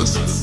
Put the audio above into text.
Gracias.